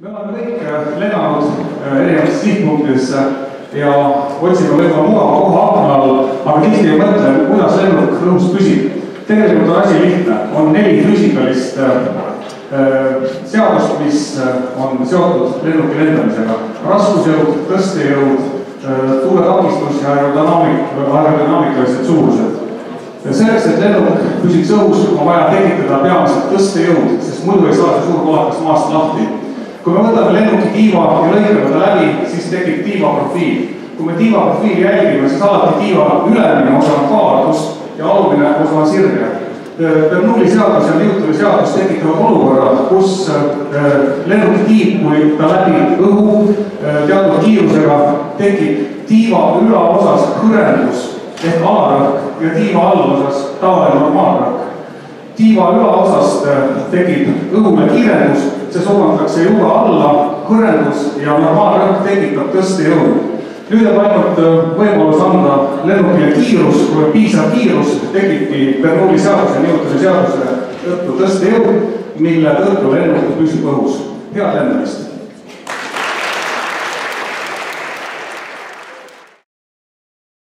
me oleme kõik äh, lennanud äh, erinevatesse sihtpunktidesse ja otsime võib-olla mugava koha akna all, aga tihti ei mõtle, kuidas lennuk õhus püsib. tegelikult on asi lihtne, on neli füüsikalist äh, seadust, mis on seotud lennuki lendamisega. raskusjõud, tõstejõud, tuuletakistus ja aerodünaamik, aerodünaamikalised suurused. selleks, et lennuk püsiks õhus, on vaja tekitada peamiselt tõstejõud, sest muidu ei saa see suur kolakas maast lahti kui me võtame lennuki tiiva ja lõikame ta läbi, siis tekib tiiva profiil. kui me tiiva profiili jälgime, siis alati tiiva ülemine osa on kaardus ja alumine osa on sirge. Bernoulli seadus ja Newtoni seadus tekitavad olukorra, kus lennuki tiib, kui ta läbib õhu teatud kiirusega, tekib tiiva ülaosas hõrendus ehk alarõhk ja tiiva allosas tavaline normaalrõhk tiiva ülaosast tekib õhule kiirendus, see suunatakse juure alla, kõrendus ja normaalrõhk tekitab tõstejõudu. nüüd jääb ainult võimalus anda lennukile kiirus, kui on piisav kiirus, tekibki Bernoulli seaduse, Newtoni seaduse tõttu tõstejõud, mille tõttu lennuk püsib õhus. head lendamist!